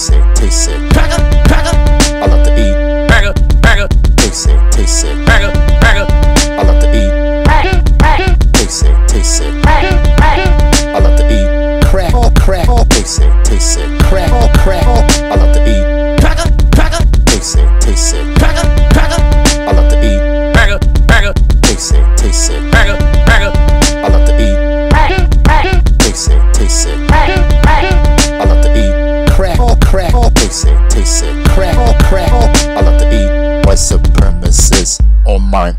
sick. Mine.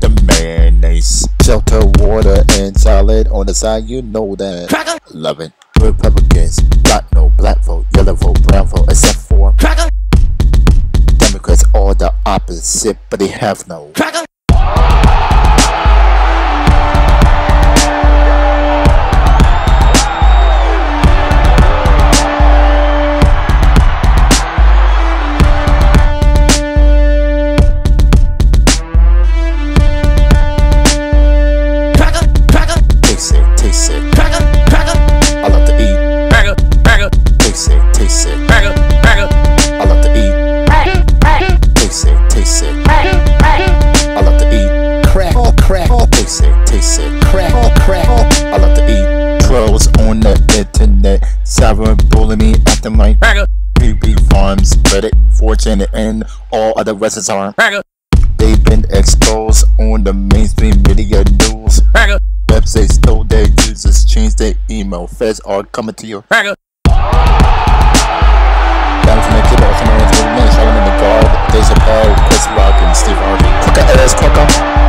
The mayonnaise, shelter, water, and salad on the side. You know that. Love it. Republicans got no black vote, yellow vote, brown vote, except for Democrats, all the opposite, but they have no. ever bully me acting like Ragga. PP Farms, Reddit, Fortune, and all other residents are They've been exposed on the mainstream media news. Websites stole their users, changed their email. Feds are coming to you. Ragga. Down from Chris Rock, and Steve Harvey. Fucker ass, fucker.